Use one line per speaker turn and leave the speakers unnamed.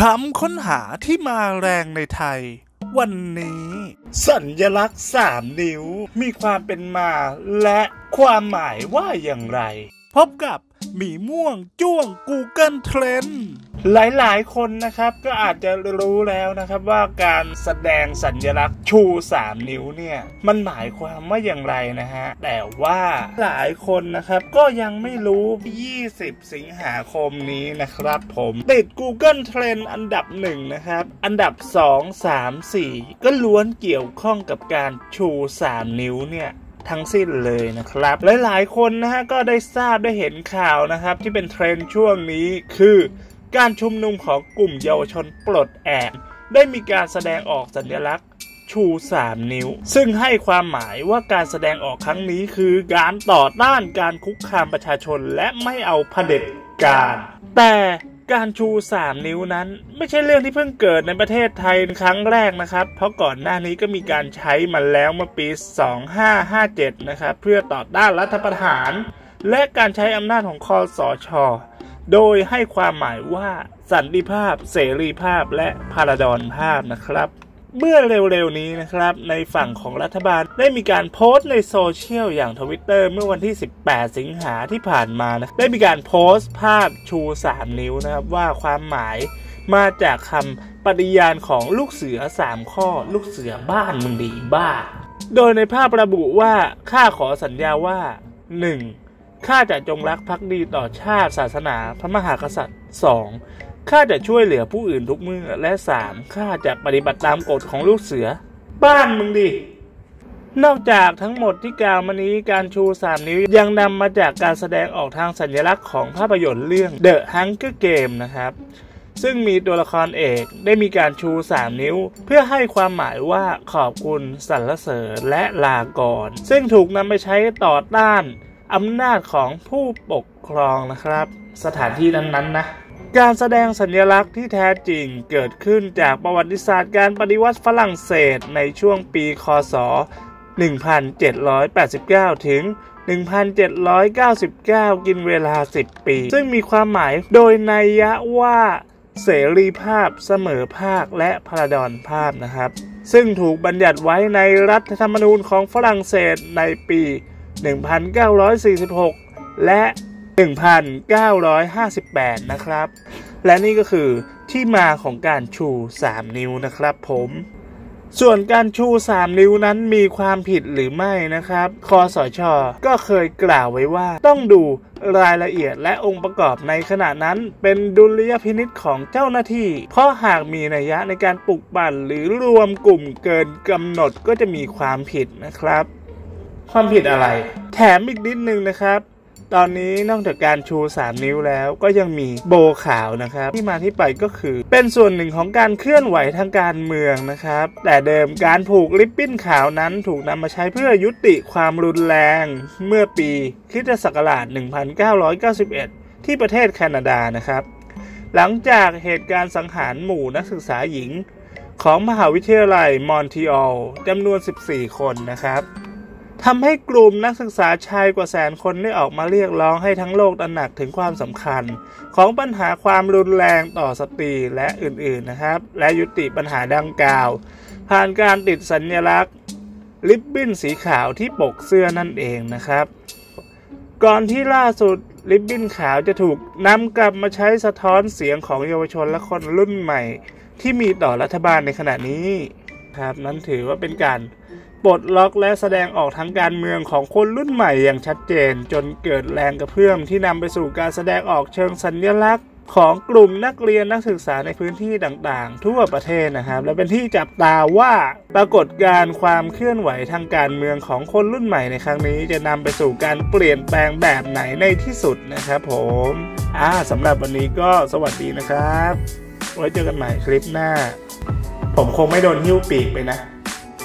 คำค้นหาที่มาแรงในไทย วันนี้ สัญลักษณ์สามนิ้ว มีความเป็นมา และความหมายว่าอย่างไร พบกับหมีม่วงจ้วง Google Trend หลายๆ คนนะครับก็อาจจะรู้แล้วนะครับว่าการแสดงสัญลักษณ์ชู 3 นิ้วเนี่ยมันหมายความว่าอย่างไรนะฮะ แต่ว่าหลายคนนะครับก็ยังไม่รู้ 20 สิงหาคมนี้นะครับผมติด Google Trend อันดับหนึ่งนะครับ อันดับ 2 3 4 ก็ล้วนเกี่ยวข้องกับการชู 3 นิ้วเนี่ยทั้งสิ้นเลยนะครับ หลายๆ คนนะฮะก็ได้ทราบได้เห็นข่าวนะครับ ที่เป็นเทรนด์ช่วงนี้คือ การชุมนุมของกลุ่มเยาวชนปลดแอกได้มีการแสดงออกสัญลักษณ์ชู 3 นิ้ว ซึ่งให้ความหมายว่าการแสดงออกครั้งนี้คือการต่อต้านการคุกคามประชาชนและไม่เอาเผด็จการ แต่การชู 3 นิ้วนั้น ไม่ใช่เรื่องที่เพิ่งเกิดในประเทศไทยครั้งแรกนะครับ เพราะก่อนหน้านี้ก็มีการใช้มาแล้วเมื่อปี 2557 นะครับ เพื่อต่อต้านรัฐประหาร และการใช้อำนาจของคอสช โดยให้ความหมายว่าสันติภาพ เสรีภาพและพาราดอนภาพนะครับ เมื่อเร็วๆนี้นะครับ ในฝั่งของรัฐบาลได้มีการโพสต์ในโซเชียลอย่างทวิตเตอร์เมื่อวันที่ 18 สิงหาที่ผ่านมานะได้มีการโพสต์ภาพชู 3 นิ้วนะครับว่าความหมายมาจากคำปฏิญาณของลูกเสือ 3 ข้อ ลูกเสือบ้านมึงดีบ้า โดยในภาพระบุว่าข้าขอสัญญาว่า 1. ข้าจะจงรักภักดีต่อชาติศาสนาพระมหากษัตริย์ 2. ข้าจะช่วยเหลือผู้อื่นทุกเมื่อและ 3. ข้าจะปฏิบัติตามกฎของลูกเสือ บ้านมึงดินอกจากทั้งหมดที่กล่าวมานี้การชู 3 นิ้วยังนำมาจากการแสดงออกทางสัญลักษณ์ของภาพยนตร์เรื่อง The Hunger Game นะครับ ซึ่งมีตัวละครเอกได้มีการชู 3 นิ้ว เพื่อให้ความหมายว่าขอบคุณสรรเสริญและลาก่อน ซึ่งถูกนำไปใช้ต่อต้าน อำนาจของผู้ปกครองนะครับ สถานที่นั้นๆนะการแสดงสัญลักษณ์ที่แท้จริงเกิดขึ้นจากประวัติศาสตร์การปฏิวัติฝรั่งเศสในช่วงปี คศ 1789 ถึง 1799 กินเวลา 10 ปี ซึ่งมีความหมายโดยนัยยะว่าเสรีภาพเสมอภาคและพราดอนภาพนะครับ ซึ่งถูกบัญญัติไว้ในรัฐธรรมนูญของฝรั่งเศสในปี 1946 และ 1958 นะครับ และนี่ก็คือที่มาของการชู 3 นิ้วนะครับผมส่วนการชู 3 นิ้วนั้นมีความผิดหรือไม่นะครับ คอสช ก็เคยกล่าวไว้ว่า ต้องดูรายละเอียดและองค์ประกอบในขณะนั้น เป็นดุลยพินิษของเจ้าหน้าที่ เพราะหากมีนัยยะในการปลุกปั่นหรือรวมกลุ่มเกินกำหนดก็จะมีความผิดนะครับ ความผิดอะไร แถมอีกนิดนึงนะครับ ตอนนี้นอกจากการชู 3 นิ้วแล้วก็ยังมีโบขาวนะครับ ที่มาที่ไปก็คือ เป็นส่วนหนึ่งของการเคลื่อนไหวทางการเมืองนะครับ แต่เดิมการผูกริบบิ้นขาวนั้นถูกนำมาใช้เพื่อยุติความรุนแรง เมื่อปีคริสตศักราช 1991 ที่ประเทศแคนาดานะครับ หลังจากเหตุการณ์สังหารหมู่นักศึกษาหญิง ของมหาวิทยาลัยมอนทรีออลจำนวน 14 คนนะครับ ทำให้กลุ่มนักศึกษาชายกว่าแสนคนได้ออกมาเรียกร้องให้ทั้งโลกตระหนักถึงความสำคัญ ของปัญหาความรุนแรงต่อสตรีและอื่นๆนะครับ และยุติปัญหาดังกล่าว ผ่านการติดสัญลักษณ์ ลิบบิ้นสีขาวที่ปกเสื้อนั่นเองนะครับ ก่อนที่ล่าสุดลิบบิ้นขาวจะถูกนำกลับมาใช้สะท้อนเสียงของเยาวชนและคนรุ่นใหม่ ที่มีต่อรัฐบาลในขณะนี้ครับนั้นถือว่าเป็นการ ปลดล็อกและแสดงออกทางการเมืองของคนรุ่นใหม่อย่างชัดเจน จนเกิดแรงกระเพื่อมที่นำไปสู่การแสดงออกเชิงสัญลักษณ์ของกลุ่มนักเรียนนักศึกษาในพื้นที่ต่างๆ ทั่วประเทศนะครับ และเป็นที่จับตาว่าปรากฏการณ์ความเคลื่อนไหวทางการเมืองของคนรุ่นใหม่ในครั้งนี้ จะนำไปสู่การเปลี่ยนแปลงแบบไหนในที่สุดนะครับผมอ่าสำหรับวันนี้ก็สวัสดีนะครับ ไว้เจอกันใหม่คลิปหน้า ผมคงไม่โดนหิ้วปีกไปนะ